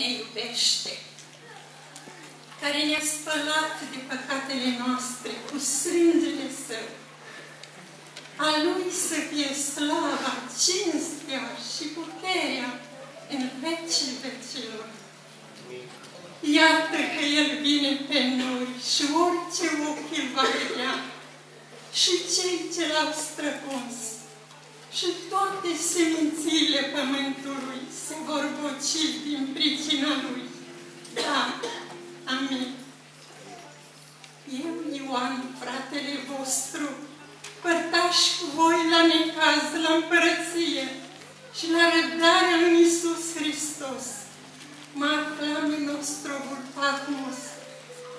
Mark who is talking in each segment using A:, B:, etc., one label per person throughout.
A: ne iubește, care ne-a spălat de păcatele noastre cu sângele Său. A Lui să fie slava, cinstea și puterea în vecii vecilor. Iată că El vine pe noi și orice ochi îl va vedea, și cei ce l-au străpuns, și toate semințiile pământului se vor boci din pricina Lui. Da, amin. Eu, Ioan, fratele vostru, părtaș cu voi la necaz, la împărăție și la răbdarea în Iisus Hristos. Mă aflam în ostrovul Patmos,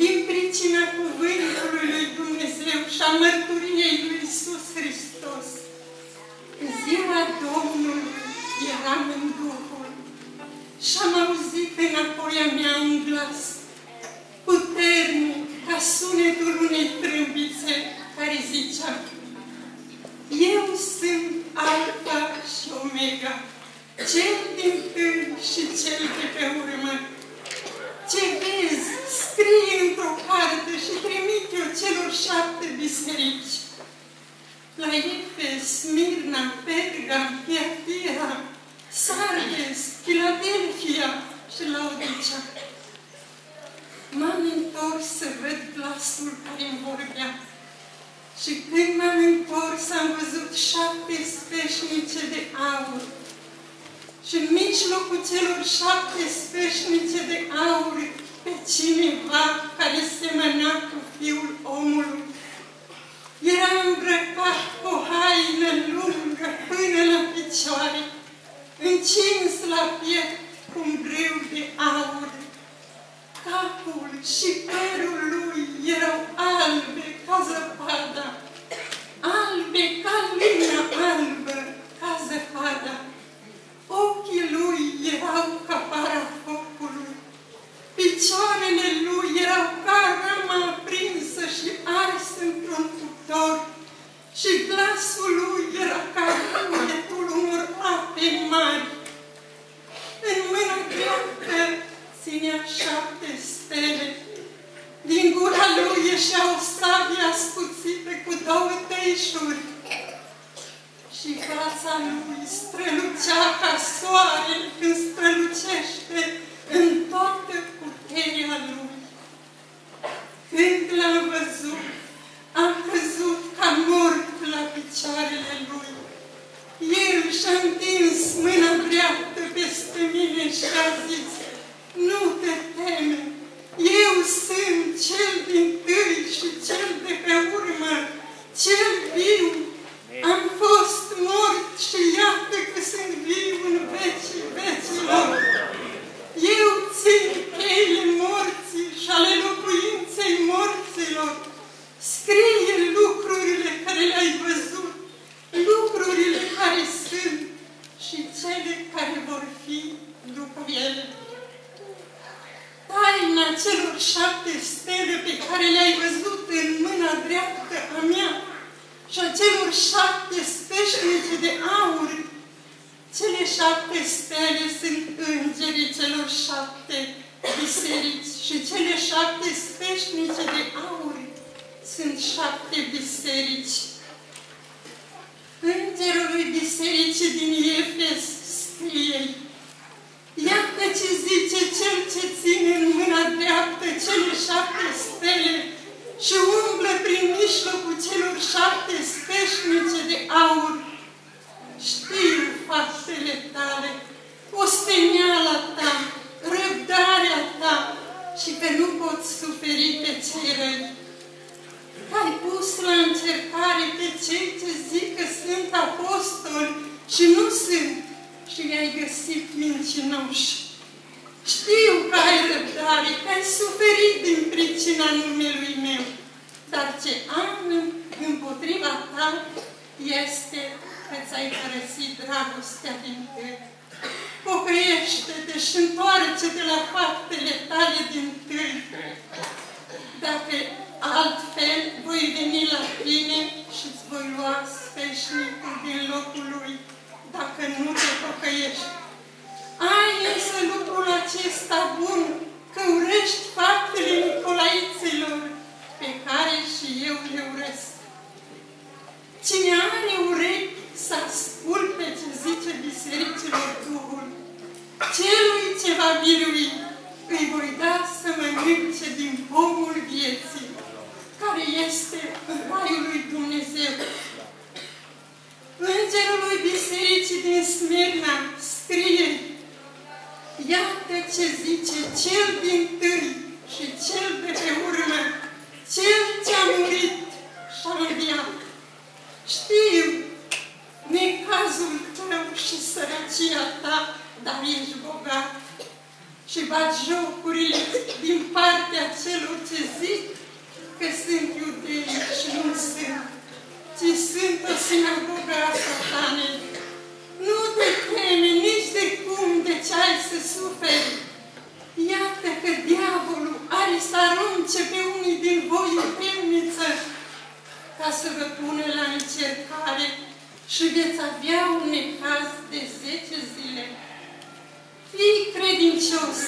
A: din pricina cuvântului lui Dumnezeu și a mărturiei lui Iisus Hristos. În ziua Domnului eram în Duhul și am auzit înapoi a mea un glas puternic ca sunetul unei trâmbițe care zicea Eu sunt Alfa și Omega, cel din tâi și cel de pe urmă. Ce vezi, scrie într-o carte și trimite-o celor șapte biserici. La Efes, Smirna, Perga, Piatira, Sardes, Philadelphia și Laodicea. M-am întors să văd glasul care îmi vorbea. Și când m-am întors, am văzut șapte speșnice de aur. Și în mijlocul celor șapte speșnice de aur, pe cineva care semăna cu Fiul omului. Era îmbrăcat cu o haină lungă până la picioare, încins la piept cu un greu de aur. Capul și părul lui erau albe ca zăpada, albe ca luna albă ca zăpada. Ochii lui erau ca para focului, picioarele lui erau ca rama aprinsă și ars într-un cuptor și glasul lui era ca ruietul unor ape mari. În mâna dreaptă ținea șapte stele. Din gura lui ieșea o sabie ascuțită cu două teișuri. Și fața lui strălucea ca soare când strălucește în toată puterea lui. Când l-am văzut, am căzut ca mort la picioarele lui. El și-a întins mâna dreaptă peste mine și a zis, nu te teme, eu sunt cel din tâi și cel de pe urmă, cel viu. Am fost mort și iată că sunt viu în vecii vecilor. Eu țin cheile morții și ale locuinței morților. Scrie lucrurile care le-ai văzut, lucrurile care sunt și cele care vor fi după ele. Taina celor șapte stele pe care le-ai văzut în mâna dreaptă a mea și a celor șapte speșnice de aur. Cele șapte stele sunt îngerii celor șapte biserici și cele șapte speșnice de aur sunt șapte biserici. Îngerului bisericii din Efes scrie Iată ce zice cel ce ține în mâna dreaptă cele șapte stele și umblă prin mijlocul celor șapte speșnice de aur. Știu faptele tale, osteniala ta, răbdarea ta și că nu poți suferi pe cei răi. Ai pus la încercare pe cei ce zic că sunt apostoli și nu sunt și i-ai găsit mincinoși. Știu că ai răbdare, că ai suferit din pricina numelui meu, dar ce am împotriva ta este că ți-ai părăsit dragostea din tâi. Pocăiește-te și întoarce-te la faptele tale din tâi. Dacă altfel voi veni la tine și îți voi lua speșnicul din locul lui, dacă nu te pocăiești. Ai însă lucrul acesta bun, că urăști faptele Nicolaiților, pe care și eu le urăsc. Cine are urechi să asculte ce zice bisericilor Duhul, celui ce va birui, îi voi da să mănânce din pomul vieții, care este în Raiul lui Dumnezeu. Îngerului Bisericii din Smirna scrie, Iată ce zice cel din tâi și cel de pe urmă, cel ce a murit și a înviat. Știu necazul tău și sărăcia ta, dar ești bogat și bat jocurile din partea celor ce zic că sunt iudei și nu sunt, ci sunt o sinagogă a satanei. Nu te teme nici de cum de ce ai să suferi. Iată că diavolul are să arunce pe unii din voi în temniță ca să vă pună la încercare și veți avea un necaz de zece zile. Fii credincios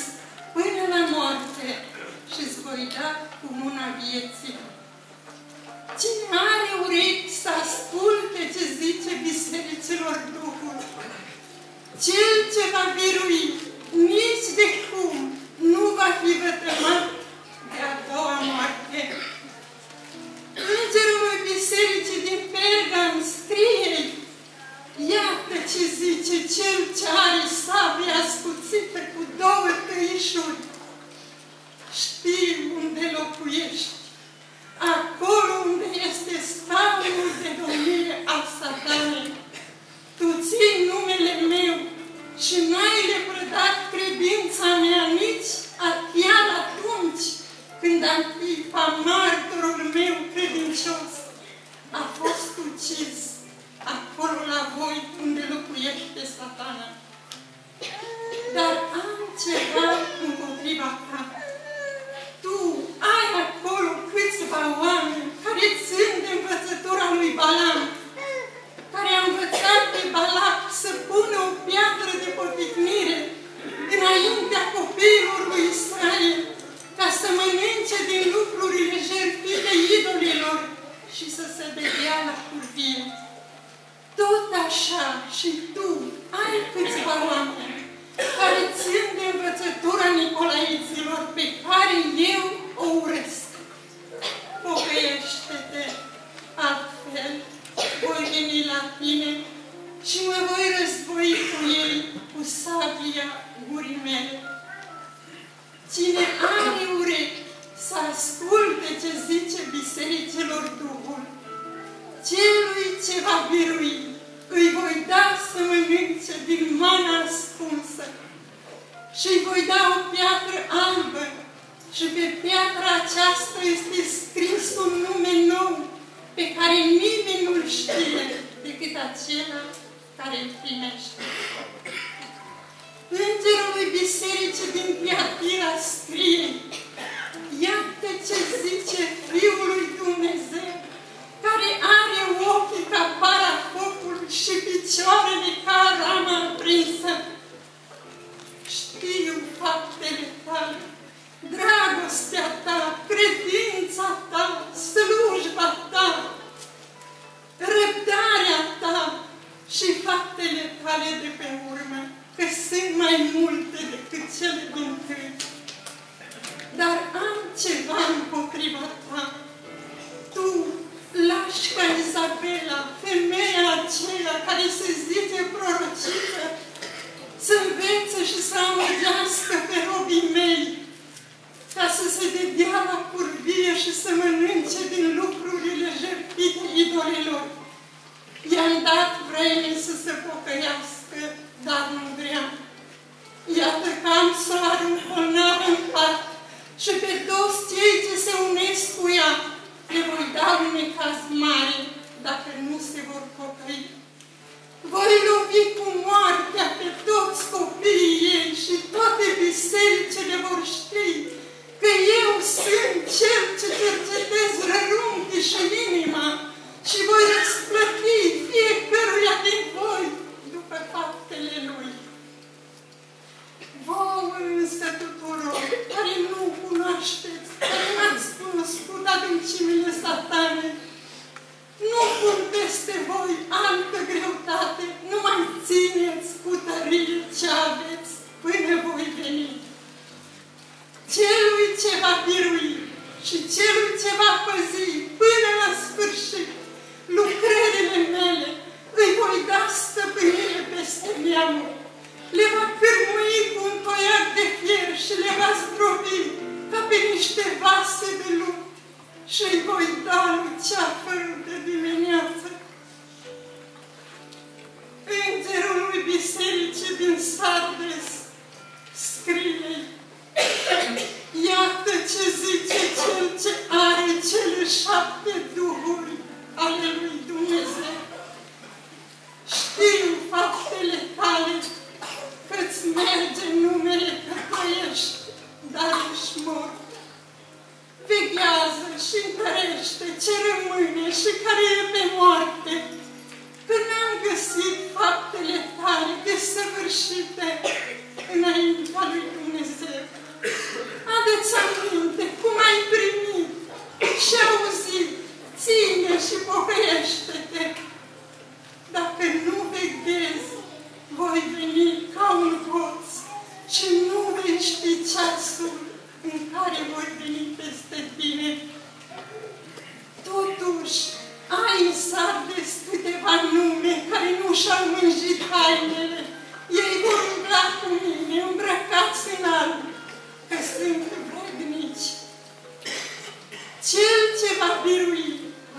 A: până la moarte și îți voi da cu mâna vieții. Cine are urechi să asculte ce zice bisericilor Duhul, cel ce va birui Cine are urechi să asculte ce zice bisericilor Duhul, celui ce va birui îi voi da să mănânce din mana ascunsă și îi voi da o piatră albă și pe piatra aceasta este scris un nume nou pe care nimeni nu-l știe decât acela care îl primește. Îngerul Bisericii niște vase de lup și îi voi da lui ceafărul de dimineață. Îngerul lui Bisericii din Sardes scrie Iată ce zice cel ce are cele șapte duhuri ale lui Dumnezeu. Știu faptele tale, că-ți merge numele că trăiești, și întărește ce rămâne și care e pe moarte, că n-am găsit faptele tale desăvârșite înaintea lui Dumnezeu. Adeți aminte cum ai primit și auzit, ține și pocăiește-te. Dacă nu veghezi, voi veni ca un hoț și nu veți ști ceasul în care voi veni peste tine. Totuși, ai în sardes câteva nume care nu și-au mânjit hainele. Ei vor umbla cu mine, îmbrăcați în alb, că sunt vrednici. Cel ce va birui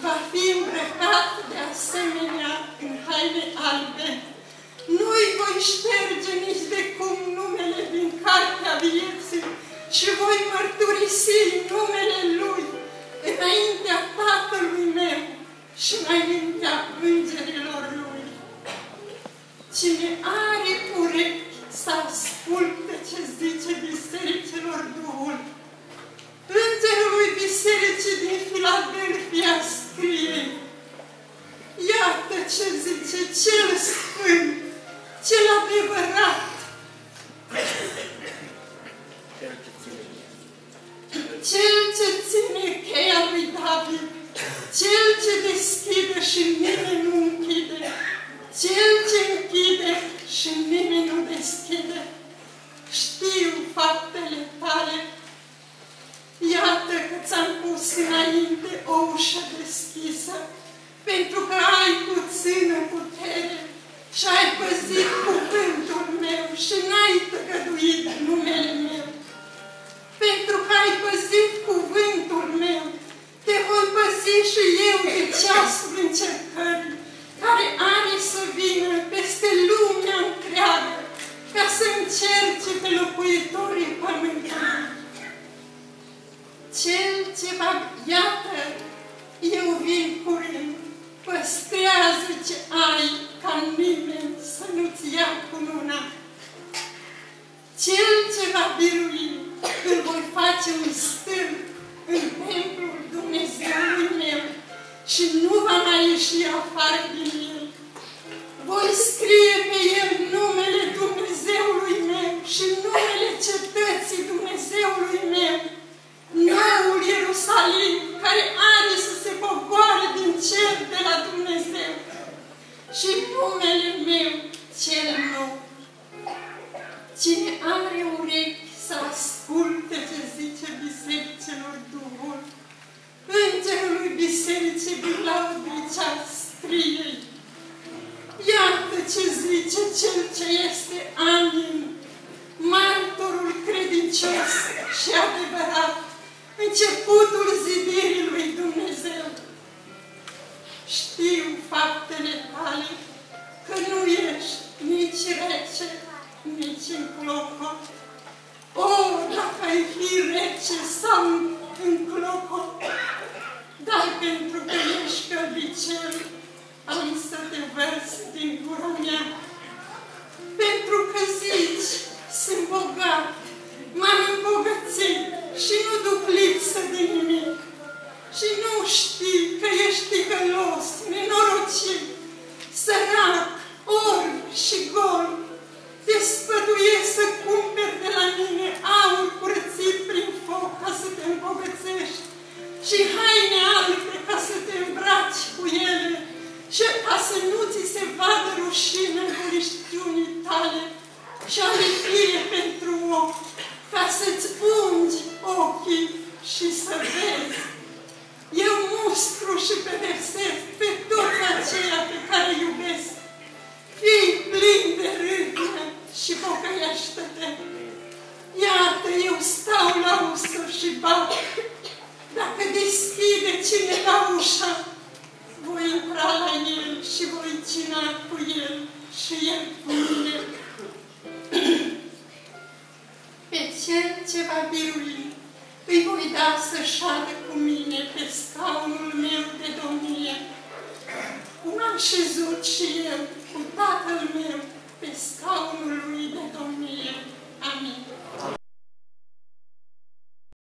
A: va fi îmbrăcat de asemenea în haine albe. Nu-i voi șterge nici de cum numele din cartea vieții și voi mărturisi numele Lui înaintea Tatălui meu și înaintea îngerilor Lui. Cine are urechi să asculte ce zice bisericilor Duhul, Îngerului Bisericii din Filadelfia scrie, Iată ce zice cel sfânt, cel adevărat, cel ce ține cheia lui David, cel ce deschide și nimeni nu închide, cel ce închide și nimeni nu deschide. Știu faptele tale, Iată că ți-am pus înainte o ușă deschisă, pentru că ai puțină putere și ai păzit cuvântul meu și n-ai tăgăduit numele meu. Pentru că ai păzit cuvântul meu, te voi păzi și eu de ceasul încercării, care are să vină peste lumea întreagă, ca să încerce pe locuitorii pământului. Cel ce va, iată, eu vin curând, păstrează ce ai ca nimeni să nu-ți ia cu mâna. Cel ce va birui, îl voi face un stâlp în templul Dumnezeului meu și nu va mai ieși afară din el. Voi scrie pe el Îngerului Bisericii din Laodicea scrie Iată ce zice Cel ce este amin, martorul credincios și adevărat, începutul zidirii lui Dumnezeu. Știu faptele tale, că nu ești nici rece, nici în clocot. O, dacă ai fi rece Vers din gura mea, pentru că zici, sunt bogat, m-am îmbogățit și nu duc lipsă de nimic. Și nu știi că ești ticălos, nenorocit, sărac, orb și gol. Te spăduiesc să cumperi de la mine aur curățit prin foc ca să te îmbogățești și haine albe ca să te îmbraci cu ele și ca să nu ți se vadă rușine în guriștiunii tale și amintire pentru ochi, ca să-ți ungi ochii și să vezi. Eu mustru și pedepsesc pe tot aceia pe care iubesc. Fii plin de râdnă și pocăiește-te. Iată, eu stau la ușă și bat. Dacă deschide cineva ușa, voi intra la el și voi cina cu el și el cu mine. Pe cel ce va birui, îi voi da să șadă cu mine pe scaunul meu de domnie. Cum am șezut și eu cu tatăl meu pe scaunul lui de domnie. Amin.